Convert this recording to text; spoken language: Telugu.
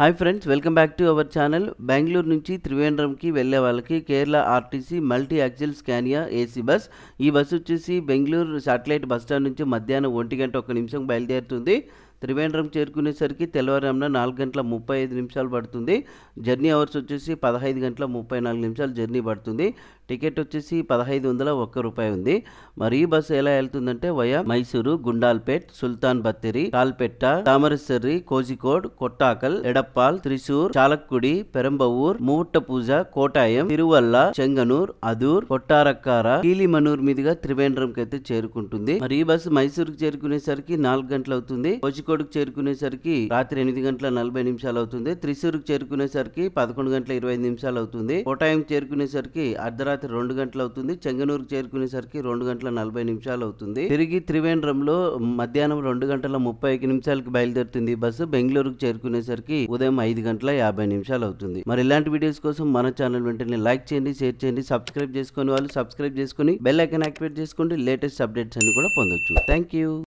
Hi friends welcome back to our channel. Bengaluru నుంచి త్రివేంద్రంకి వెళ్ళే వాళ్ళకి Kerala RTC multi axle Scania AC bus. ఈ బస్సు వచ్చేసి బెంగళూరు శాటిలైట్ బస్ స్టాండ్ నుంచి మధ్యాహ్నం ఒంటి గంట ఒక నిమిషం బయలుదేరుతుంది. త్రివేంద్రం చేరుకునేసరికి తెల్లవారుజామున నాలుగు గంటల ముప్పై ఐదు నిమిషాలు పడుతుంది. జర్నీ అవర్స్ వచ్చేసి పదహైదు గంటల ముప్పై నాలుగు నిమిషాలు జర్నీ పడుతుంది. టికెట్ వచ్చేసి పదహైదు వందల ఒక్క రూపాయి ఉంది. మరి ఈ బస్సు ఎలా వెళ్తుందంటే వయా మైసూరు గుండాల్పేట్ సుల్తాన్ బత్తేరి కాల్పెట్ట తామరసర్రి కోజికోడ్ కొట్టాకల్ ఎడప్పాల్ త్రిశూర్ చాలక్కుడి పెరంబవూర్ మూవట్టపూజ కోటాయం తిరువల్ల చెంగనూర్ అదూర్ కొట్టారక్కార కీలిమనూర్ మీదుగా త్రివేంద్రంకి అయితే చేరుకుంటుంది. మరి ఈ బస్సు మైసూరుకు చేరుకునేసరికి నాలుగు గంటలు అవుతుంది. కోజికోడ్కు చేరుకునేసరికి రాత్రి ఎనిమిది గంటల నలభై నిమిషాలు అవుతుంది. త్రిశూరుకు చేరుకునేసరికి పదకొండు గంటల ఇరవై ఐదు నిమిషాలు అవుతుంది. కోటాయంకి చేరుకునేసరికి అర్ధరాత్రి రెండు గంటలు అవుతుంది. చెంగనూరుకు చేరుకునేసరికి రెండు గంటల నలభై నిమిషాలు అవుతుంది. తిరిగి త్రివేంద్రంలో మధ్యాహ్నం రెండు గంటల ముప్పై ఐదు నిమిషాలకి బయలుదేరుతుంది బస్సు. బెంగళూరుకు చేరుకునేసరికి ఉదయం ఐదు గంటల యాభై నిమిషాలు అవుతుంది. మరి ఇలాంటి వీడియోస్ కోసం మన ఛానల్ వెంటనే లైక్ చేయండి షేర్ చేయండి సబ్స్క్రైబ్ చేసుకుని వాళ్ళు సబ్స్క్రైబ్ చేసుకుని బెల్ ఐకన్ యాక్టివేట్ చేసుకోండి. లేటెస్ట్ అప్డేట్స్ అన్ని కూడా పొందొచ్చు. Thank you.